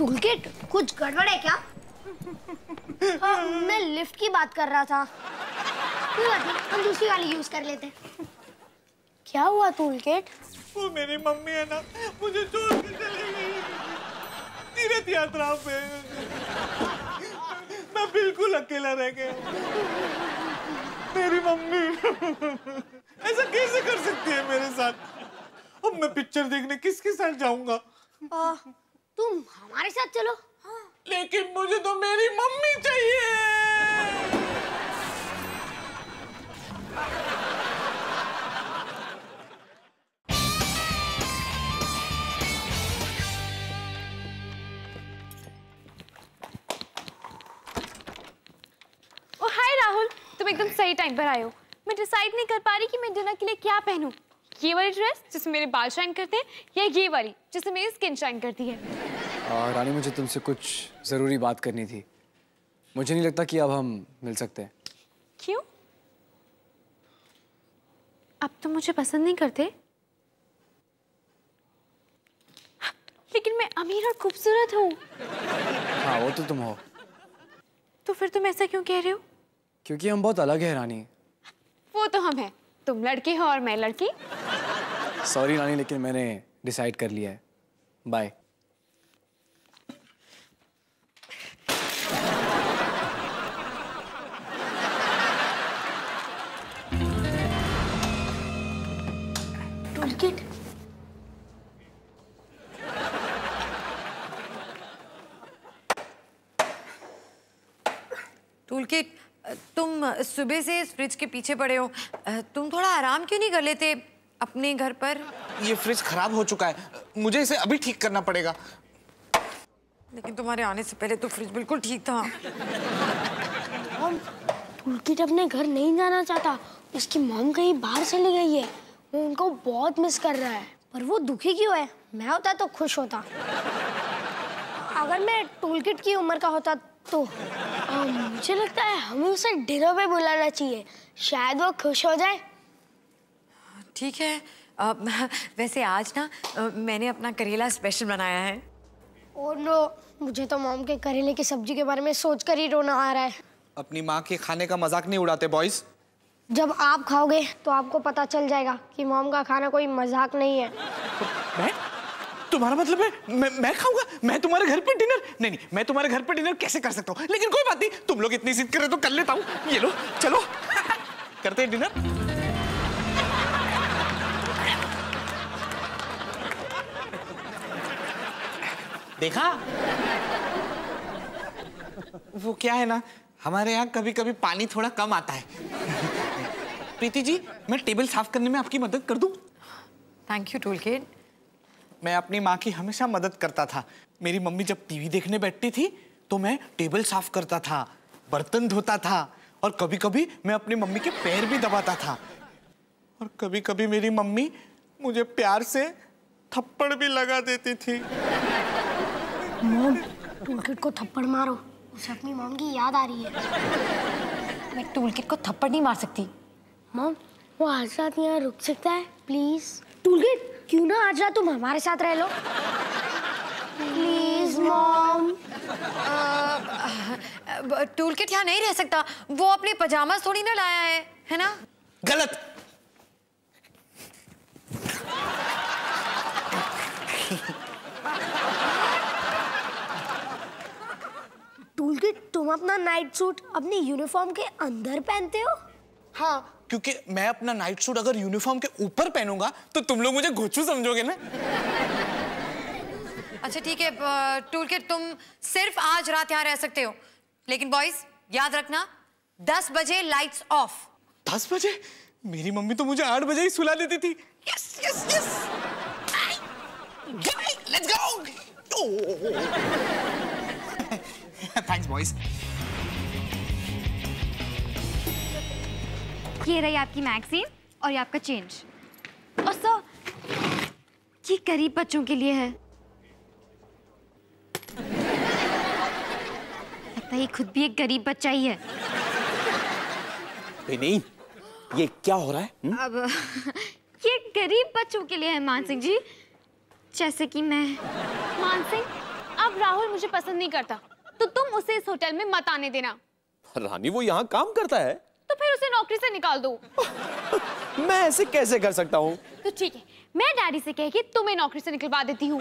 Toolkit कुछ गड़बड़ है क्या? हाँ, मैं लिफ्ट की बात कर रहा था। कोई बात नहीं हम दूसरी वाली यूज़ कर लेते क्या हुआ टूलकिट वो मेरी मम्मी है ना मुझे छोड़ के चली गई। तीर्थ यात्रा पे। मैं बिल्कुल अकेला रह गया। मेरी मम्मी। ऐसा कैसे कर सकती है मेरे साथ? अब मैं पिक्चर देखने किसके साथ जाऊँगा? तुम हमारे साथ चलो। हाँ। लेकिन मुझे तो मेरी मम्मी चाहिए। ओ हाय राहुल तुम एकदम सही टाइम पर आए हो। मैं डिसाइड नहीं कर पा रही कि मैं डिनर के लिए क्या पहनूं। ये वाली ड्रेस जिसमें मेरे बाल शाइन करते हैं या ये वाली जिससे मेरी स्किन शाइन करती है? और रानी मुझे तुमसे कुछ ज़रूरी बात करनी थी। मुझे नहीं लगता कि अब हम मिल सकते हैं। क्यों? अब तुम मुझे पसंद नहीं करते। लेकिन मैं अमीर और खूबसूरत हूँ। हाँ वो तो तुम हो। तो फिर तुम ऐसा क्यों कह रहे हो? क्योंकि हम बहुत अलग है रानी। वो तो हम हैं। तुम लड़के हो और मैं लड़की। सॉरी रानी लेकिन मैंने डिसाइड कर लिया है। बाय टूलकिट टूलकिट तुम सुबह से इस फ्रिज के पीछे पड़े हो। तुम थोड़ा आराम क्यों नहीं कर लेते अपने घर पर? ये फ्रिज खराब हो चुका है। मुझे इसे अभी ठीक करना पड़ेगा। लेकिन तुम्हारे आने से पहले तो फ्रिज बिल्कुल ठीक था। हम अपने घर नहीं जाना चाहता। उसकी मॉम कहीं बाहर चली गई है। वो उनको बहुत मिस कर रहा है। पर वो दुखी क्यों है? मैं होता तो खुश होता। अगर मैं टूलकिट की उम्र का होता तो मुझे लगता है हमें उसे डिनर पे बुलाना चाहिए। शायद वो खुश हो जाए। ठीक है। अ, वैसे आज ना मैंने अपना करेला स्पेशल बनाया है। और नो मुझे तो मॉम के करेले की सब्ज़ी के बारे में सोचकर ही रोना आ रहा है। अपनी माँ के खाने का मज़ाक नहीं उड़ाते बॉयज़ जब आप खाओगे तो आपको पता चल जाएगा कि मॉम का खाना कोई मज़ाक नहीं है। मैं तुम्हारा मतलब है? मैं मैं खाऊँगा? मैं तुम्हारे घर पे डिनर नहीं नहीं, मैं तुम्हारे घर पे डिनर कैसे कर सकता हूँ? लेकिन कोई बात नहीं, तुम लोग इतनी जिद करे तो कर लेता हूँ। ये लो, चलो। करते हैं डिनर देखा? वो क्या है ना? हमारे यहाँ कभी कभी पानी थोड़ा कम आता है। प्रीति जी, मैं टेबल साफ़ करने में आपकी मदद कर दूँ? थैंक यू टूलकिट मैं अपनी माँ की हमेशा मदद करता था। मेरी मम्मी जब टीवी देखने बैठती थी तो मैं टेबल साफ़ करता था बर्तन धोता था और कभी कभी मैं अपनी मम्मी के पैर भी दबाता था। और कभी कभी मेरी मम्मी मुझे प्यार से थप्पड़ भी लगा देती थी। मॉम टूलकिट को थप्पड़ मारो। उसे अपनी मॉम की याद आ रही है। मैं टूलकिट को थप्पड़ नहीं मार सकती। मॉम वो आज रात यहाँ रुक सकता है प्लीज़। टूलकिट? क्यों ना आज रात तुम हमारे साथ रह लो। प्लीज़ मॉम टूलकिट यहाँ नहीं रह सकता। वो अपने पजामा थोड़ी ना लाया है है ना? गलत। टूलकिट तुम अपना नाइट सूट अपनी यूनिफॉर्म के अंदर पहनते हो? हाँ क्योंकि मैं अपना नाइट सूट अगर यूनिफॉर्म के ऊपर पहनूँगा तो तुम लोग मुझे घोचू समझोगे ना? अच्छा ठीक है टूलकिट तुम सिर्फ़ आज रात यहाँ रह सकते हो। लेकिन बॉयज़ याद रखना दस बजे लाइट्स ऑफ़ दस बजे? मेरी मम्मी तो मुझे आठ बजे ही सुला देती थी। Yes yes yes let's go thanks boys ये रही आपकी मैगजीन और ये आपका चेंज। और सर ये गरीब बच्चों के लिए है। लगता है खुद भी एक गरीब बच्चा ही है। नहीं ये क्या हो रहा है? हुँ? अब ये गरीब बच्चों के लिए है मान सिंह जी। जैसे कि मैं। मान सिंह अब राहुल मुझे पसंद नहीं करता तो तुम उसे इस होटल में मत आने देना। रानी वो यहाँ काम करता है। फिर उसे नौकरी से निकाल दो। मैं ऐसे कैसे कर सकता हूँ? तो ठीक है मैं डैडी से कह के तुम्हें नौकरी से निकलवा देती हूँ।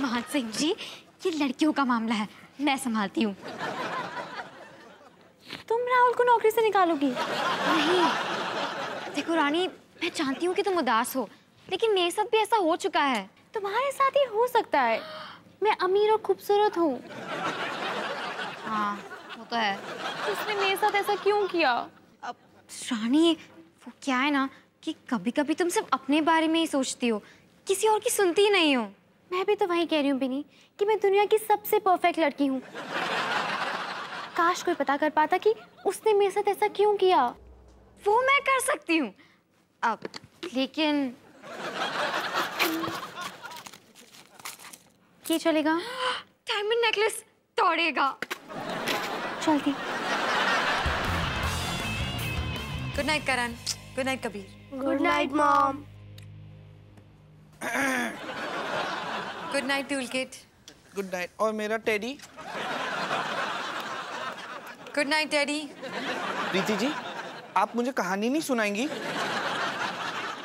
मान सिंह जी ये लड़कियों का मामला है मैं संभालती हूँ। तुम राहुल को नौकरी से निकालोगी? नहीं। देखो रानी मैं जानती हूँ कि तुम उदास हो लेकिन मेरे साथ भी ऐसा हो चुका है। तुम्हारे साथ ही हो सकता है। मैं अमीर और खूबसूरत हूँ। हाँ वो तो है। उसने मेरे साथ ऐसा क्यों किया? अब रानी वो क्या है ना कि कभी कभी तुम सिर्फ़ अपने बारे में ही सोचती हो किसी और की सुनती ही नहीं हो। मैं भी तो वही कह रही हूँ बिनी कि मैं दुनिया की सबसे परफेक्ट लड़की हूँ। काश कोई पता कर पाता कि उसने मेरे साथ ऐसा क्यों किया। वो मैं कर सकती हूँ। अब लेकिन ये चलेगा? डायमंड नेकलेस तोड़ेगा। चलती good night Karan good night Kabir good night mom good night tool kit good night और मेरा teddy good night daddy Preeti ji आप मुझे कहानी नहीं सुनाएँगी?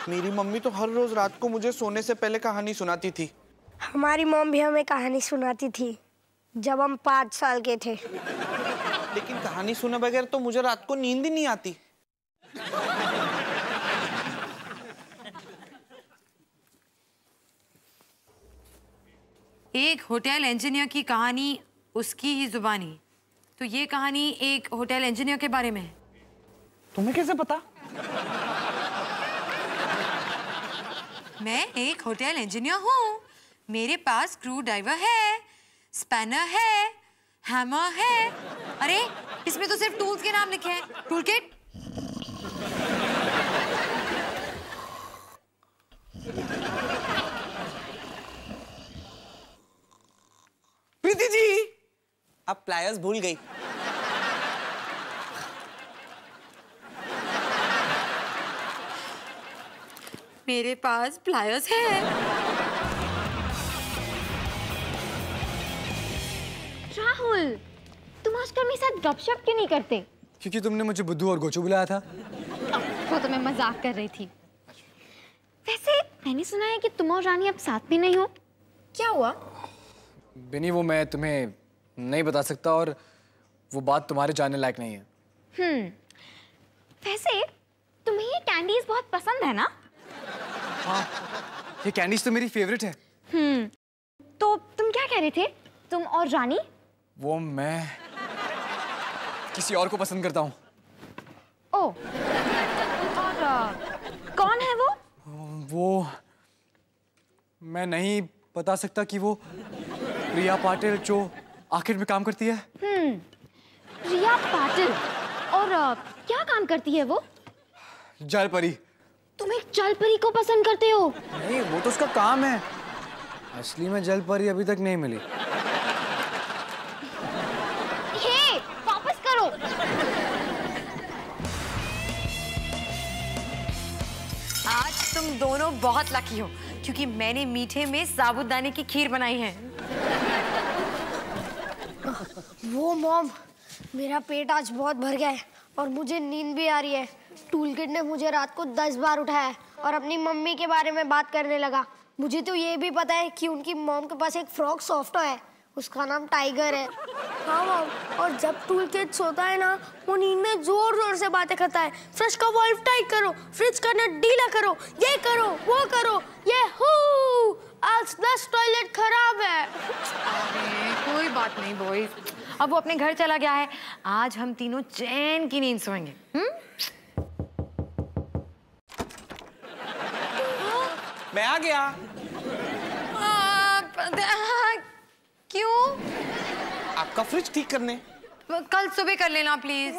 मेरी मम्मी तो हर रोज रात को मुझे सोने से पहले कहानी सुनाती थी। हमारी मॉम भी हमें कहानी सुनाती थी जब हम पाँच साल के थे। लेकिन कहानी सुने बगैर तो मुझे रात को नींद ही नहीं आती। एक होटल इंजीनियर की कहानी उसकी ही जुबानी। तो ये कहानी एक होटल इंजीनियर के बारे में है। तुम्हें कैसे पता? मैं एक होटल इंजीनियर हूँ। मेरे पास स्क्रू ड्राइवर है स्पैनर है हैमर है। अरे इसमें तो सिर्फ़ टूल्स के नाम लिखे हैं। टूल किट प्रीति जी आप प्लायर्स भूल गई। मेरे पास प्लायर्स है। राहुल तुम आजकल मेरे साथ गपशप क्यों नहीं करते? क्योंकि तुमने मुझे बुद्धू और गोचू बुलाया था। वो तो मैं मज़ाक कर रही थी। वैसे मैंने सुना है कि तुम और रानी अब साथ में नहीं हो। क्या हुआ? बिनी वो मैं तुम्हें नहीं बता सकता और वो बात तुम्हारे जानने लायक नहीं है। हम्म वैसे तुम्हें ये कैंडीज बहुत पसंद है ना? हाँ ये कैंडीज तो मेरी फेवरेट है। हम्म तो तुम क्या कह रहे थे? तुम और रानी? वो मैं किसी और को पसंद करता हूँ। ओ और कौन है वो? वो मैं नहीं बता सकता कि वो प्रिया पाटिल जो आखिर में काम करती है। रिया पाटिल और क्या काम करती है वो? जल परी तुम एक जलपरी को पसंद करते हो? नहीं वो तो उसका काम है। असली में जल परी अभी तक नहीं मिली। दोनों बहुत लकी हो, क्योंकि मैंने मीठे में साबुदाने की खीर बनाई है। वो मॉम, मेरा पेट आज बहुत भर गया है और मुझे नींद भी आ रही है। टूल ने मुझे रात को दस बार उठाया और अपनी मम्मी के बारे में बात करने लगा। मुझे तो ये भी पता है कि उनकी मॉम के पास एक फ्रॉक सॉफ्ट है। उसका नाम टाइगर है। हाँ मॉम और जब टूल किट सोता है ना वो नींद में ज़ोर ज़ोर से बातें करता है। फ्रिज का वॉल्व टाइट करो फ्रिज का नट ढीला करो ये करो वो करो ये हु आज दस टॉयलेट खराब है। कोई बात नहीं बॉयज़ अब वो अपने घर चला गया है। आज हम तीनों चैन की नींद सोएँगे। हम्म? मैं आ गया। आ, आपका फ्रिज ठीक करने? कल सुबह कर लेना प्लीज़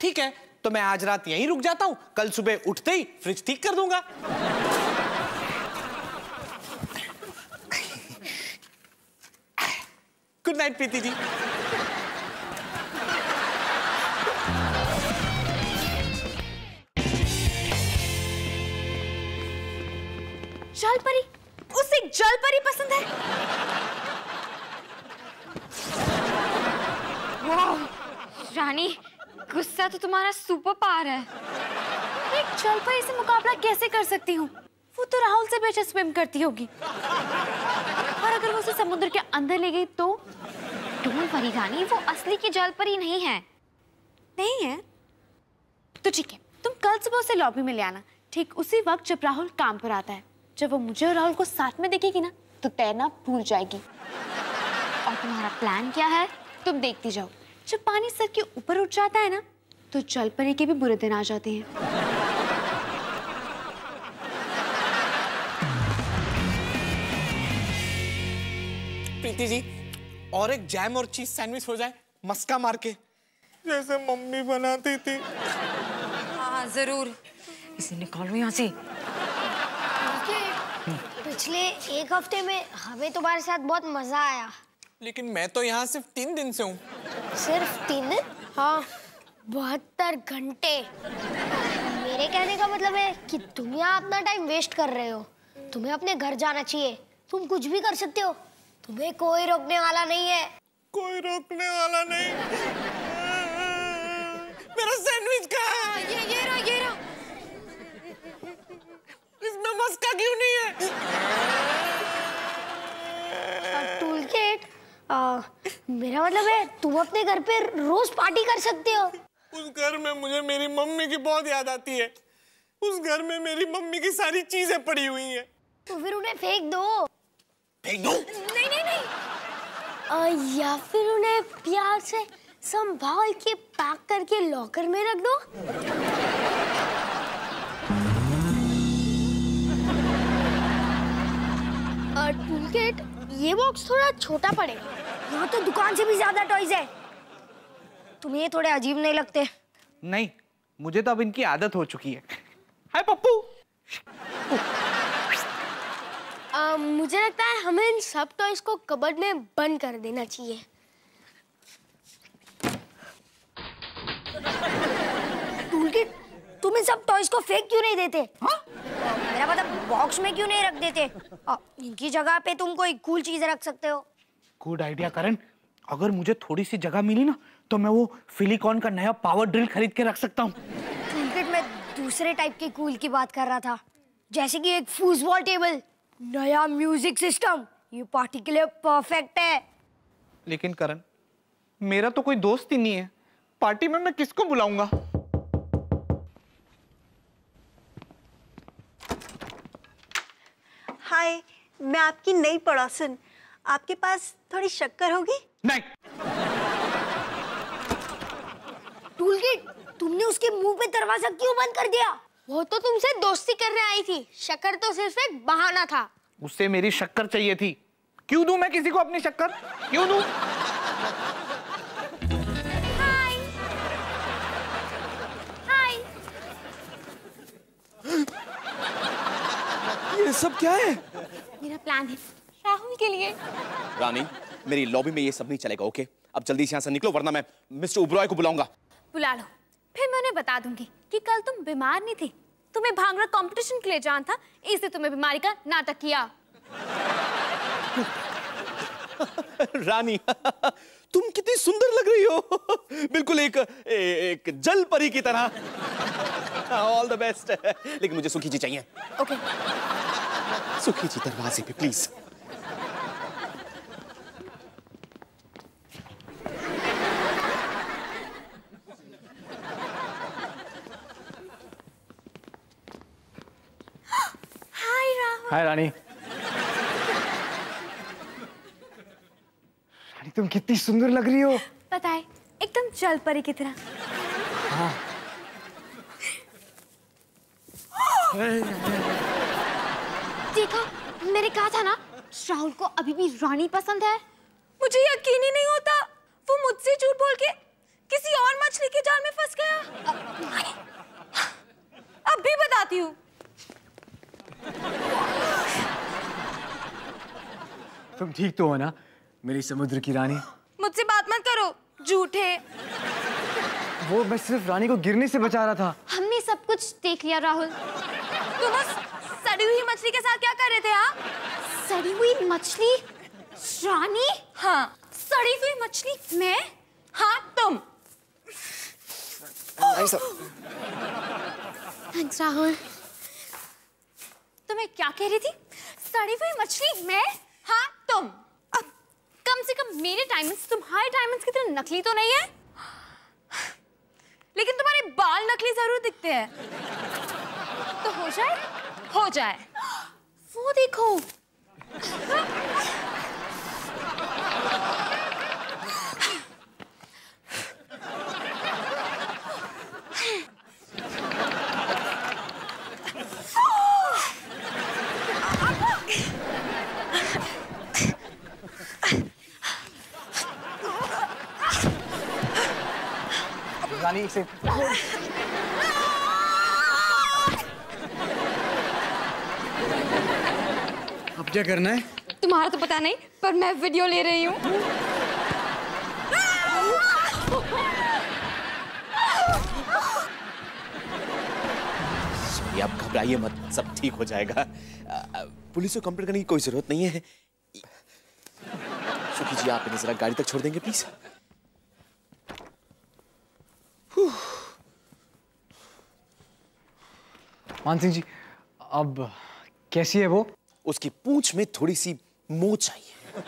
ठीक है तो मैं आज रात यहीं रुक जाता हूँ। कल सुबह उठते ही फ्रिज ठीक कर दूँगा। गुड नाइट प्रीति जी जल परी उसे जल परी पसंद है। रानी गुस्सा तो तुम्हारा सुपर पावर है। एक जल परी से मुकाबला कैसे कर सकती हूँ? वो तो राहुल से बेहतर स्विम करती होगी। और अगर वो उसे समुद्र के अंदर ले गई तो? डोंट वरी रानी वो असली की जल परी नहीं है। नहीं है? तो ठीक है तुम कल सुबह उसे लॉबी में ले आना। ठीक उसी वक्त जब राहुल काम पर आता है। जब वो मुझे और राहुल को साथ में देखेगी ना तो तैरना भूल जाएगी। और तुम्हारा प्लान क्या है? तुम देखती जाओ। जब पानी सर के ऊपर उठ जाता है ना तो जल परी के भी बुरे दिन आ जाते हैं। प्रीति जी और एक जैम और चीज़ सैंडविच हो जाए मस्का मार के। जैसे मम्मी बनाती थी। हाँ ज़रूर। इसे निकालो यहाँ से। पिछले एक हफ़्ते में हमें तुम्हारे साथ बहुत मज़ा आया। लेकिन मैं तो यहाँ सिर्फ़ तीन दिन से हूँ। सिर्फ़ तीन दिन? हाँ। बहत्तर घंटे। मेरे कहने का मतलब है कि तुम यहाँ अपना टाइम वेस्ट कर रहे हो। तुम्हें अपने घर जाना चाहिए। तुम कुछ भी कर सकते हो। तुम्हें कोई रोकने वाला नहीं है। कोई रोकने वाला नहीं। मेरा सैंडविच कहाँ है? ये ये रहा ये रहा। इसमें मस्का क्यों नहीं है? टूल किट मेरा मतलब है तुम अपने घर पे रोज पार्टी कर सकते हो। उस घर में मुझे मेरी मम्मी की बहुत याद आती है। उस घर में मेरी मम्मी की सारी चीज़ें पड़ी हुई हैं। तो फिर उन्हें फेंक दो। फेंक दो? नहीं नहीं नहीं। आ, या फिर उन्हें प्यार से संभाल के पैक करके लॉकर में रख दो। टूलकिट ये बॉक्स थोड़ा छोटा पड़ेगा यहाँ तो दुकान से भी ज़्यादा टॉयज है। तुम्हें ये थोड़े अजीब नहीं लगते? नहीं मुझे तो अब इनकी आदत हो चुकी है। हाय पप्पू! मुझे लगता है हमें इन सब टॉयज को कबर्ड में बंद कर देना चाहिए। टूलकिट? तुम इन सब टॉयज को फेंक क्यों नहीं देते? हाँ? मेरा मतलब बॉक्स में क्यों नहीं रख देते? आ, इनकी जगह पे तुम कोई कूल चीज़ रख सकते हो। गुड आइडिया करण अगर मुझे थोड़ी सी जगह मिली ना तो मैं वो फिलिकॉन का नया पावर ड्रिल खरीद के रख सकता हूँ। टूलकिट में दूसरे टाइप के कूल की बात कर रहा था। जैसे कि एक फूसबॉल टेबल नया म्यूज़िक सिस्टम ये पार्टी के लिए परफेक्ट है। लेकिन करण मेरा तो कोई दोस्त ही नहीं है। पार्टी में मैं किसको बुलाऊँगा? हाय मैं आपकी नई पड़ोसन। आपके पास थोड़ी शक्कर होगी? नहीं। टूलकिट तुमने उसके मुँह पे दरवाज़ा क्यों बंद कर दिया? वो तो तुमसे दोस्ती करने आई थी। शक्कर तो सिर्फ़ एक बहाना था। उससे मेरी शक्कर चाहिए थी। क्यों दूँ मैं किसी को अपनी शक्कर? क्यों दूँ? ये सब क्या है? मेरा प्लान है राहुल के लिए। रानी मेरी लॉबी में ये सब नहीं चलेगा ओके अब जल्दी से यहाँ से निकलो वरना मैं मिस्टर उब्रॉय को बुलाऊँगा। बुला लो। फिर मैं उन्हें बता दूँगी कि कल तुम बीमार नहीं थे। तुम्हें भांगड़ा कंपटीशन के लिए जाना था इसलिए तुम्हें बीमारी का नाटक किया। रानी तुम कितनी सुंदर लग रही हो। बिल्कुल एक एक जल परी की तरह। ऑल द बेस्ट लेकिन मुझे सुखी जी चाहिए। ओके सुखी जी दरवाजे पे प्लीज़ हाय रानी रानी तुम कितनी सुंदर लग रही हो। पता है एकदम चल परी की तरह। देखा मैंने कहा था ना राहुल को अभी भी रानी पसंद है। मुझे यकीन ही नहीं होता। वो मुझसे झूठ बोल के किसी और मछली के जाल में फंस गया। अब भी बताती हूँ। तुम ठीक तो हो ना मेरी समुद्र की रानी? मुझसे बात मत करो झूठे वो मैं सिर्फ़ रानी को गिरने से बचा रहा था। हमने सब कुछ देख लिया राहुल। तुम उस सड़ी हुई मछली के साथ क्या कर रहे थे आप? सड़ी हुई मछली? रानी? हाँ। सड़ी हुई मछली? मैं? हाँ तुम। थैंक्स राहुल। तो मैं क्या कह रही थी? सड़ी हुई मछली? मैं? हाँ तुम। अब कम से कम मेरे डायमंड्स तुम्हारे डायमंड्स की तरह नकली तो नहीं है? लेकिन तुम्हारे बाल नकली ज़रूर दिखते हैं। तो हो जाए। हो जाए वो देखो रानी से क्या करना है? तुम्हारा तो पता नहीं पर मैं वीडियो ले रही हूँ। आप घबराइए मत सब ठीक हो जाएगा। पुलिस को कंप्लेंट करने की कोई ज़रूरत नहीं है। सुखी जी आप इन्हें जरा गाड़ी तक छोड़ देंगे प्लीज़ मान सिंह जी अब कैसी है वो? उसकी पूंछ में थोड़ी सी मोच आई है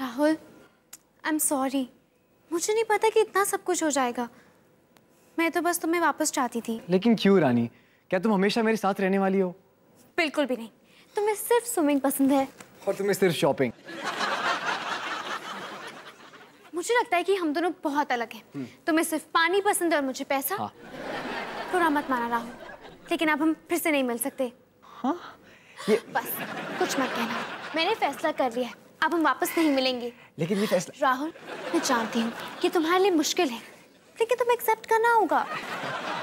राहुल आई एम सॉरी मुझे नहीं पता कि इतना सब कुछ हो जाएगा। मैं तो बस तुम्हें वापस चाहती थी। लेकिन क्यों रानी? क्या तुम हमेशा मेरे साथ रहने वाली हो? बिल्कुल भी नहीं। तुम्हें सिर्फ़ स्विमिंग पसंद है। और तुम्हें सिर्फ़ शॉपिंग मुझे लगता है कि हम दोनों बहुत अलग हैं। तुम्हें सिर्फ़ पानी पसंद है और मुझे पैसा। हाँ। बुरा मत माना राहुल। लेकिन अब हम फिर से नहीं मिल सकते। हाँ? ये बस कुछ मत कहना। मैंने फैसला कर लिया है। अब हम वापस नहीं मिलेंगे। लेकिन ये फैसला राहुल मैं जानती हूँ कि तुम्हारे लिए मुश्किल है लेकिन तुम्हें एक्सेप्ट करना होगा।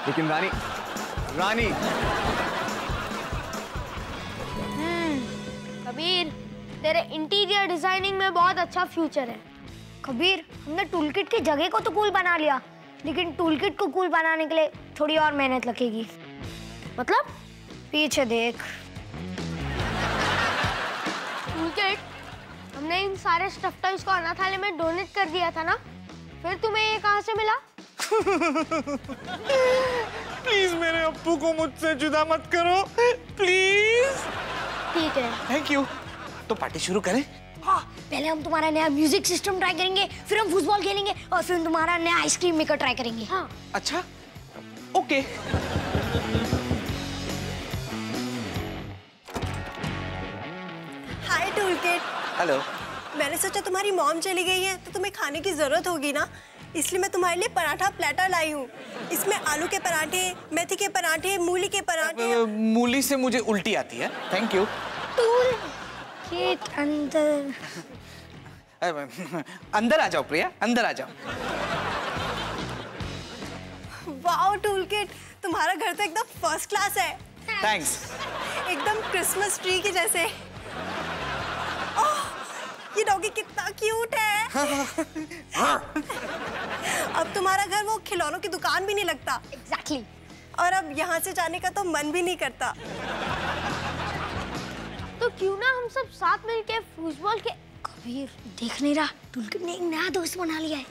लेकिन रानी रानी। कबीर तेरे इंटीरियर डिज़ाइनिंग में बहुत अच्छा फ्यूचर है। कबीर हमने टूलकिट की जगह को तो कूल बना लिया लेकिन टूलकिट को कूल बनाने के लिए थोड़ी और मेहनत लगेगी। मतलब पीछे देख। हमने इन सारे स्टफ़ टॉयज को अनाथालय में डोनेट कर दिया था ना। फिर तुम्हें ये कहाँ से मिला? प्लीज़ मेरे अप्पू को मुझसे जुदा मत करो। प्लीज़ ठीक है। थैंक यू तो पार्टी शुरू करें। हाँ पहले हम तुम्हारा नया म्यूज़िक सिस्टम ट्राई करेंगे फिर हम फुटबॉल खेलेंगे और फिर हम तुम्हारा नया आइसक्रीम मेकर ट्राई करेंगे। हाँ। अच्छा। ओके हेलो मैंने सोचा तुम्हारी मॉम चली गई है तो तुम्हें खाने की ज़रूरत होगी ना? इसलिए मैं तुम्हारे लिए पराठा प्लेटर लाई हूँ। इसमें आलू के पराठे मेथी के पराठे मूली के पराठे। मूली से मुझे उल्टी आती है। थैंक यू अंदर। अंदर आ जाओ प्रिया अंदर आ जाओ। वाओ टूलकिट तुम्हारा घर तो एकदम फ़र्स्ट क्लास है। थैंक्स एकदम क्रिसमस ट्री के जैसे। ये डॉगी कितना क्यूट है। अब तुम्हारा घर वो खिलौनों की दुकान भी नहीं लगता। एग्जैक्टली और अब यहाँ से जाने का तो मन भी नहीं करता। तो क्यों ना हम सब साथ मिलके फुटबॉल के कबीर देख नहीं रहा टुलकिट ने एक नया दोस्त बना लिया है।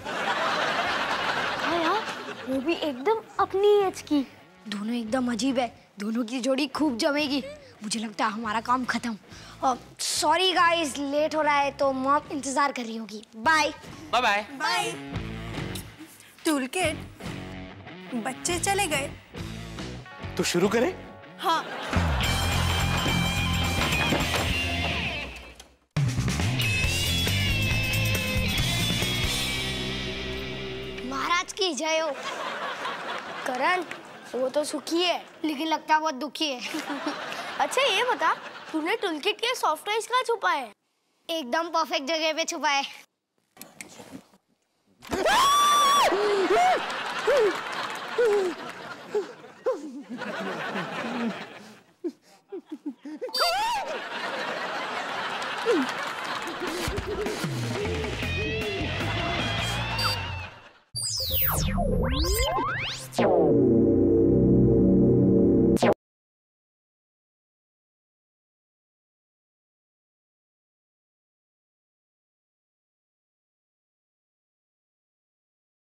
हाँ यार वो भी एकदम अपनी एज की। दोनों एकदम अजीब है दोनों की जोड़ी खूब जमेगी। मुझे लगता है हमारा काम खत्म। सॉरी गाइस लेट हो रहा है तो मॉम इंतज़ार कर रही होगी। Bye bye bye bye toolkit बच्चे चले गए। तो शुरू करें? हाँ। महाराज की जय हो। करण वो तो सुखी है लेकिन लगता है बहुत दुखी है। अच्छा ये बता तूने टूलकिट के सॉफ्ट टॉयज कहाँ छुपा है एकदम परफेक्ट जगह पे छुपा है Oh.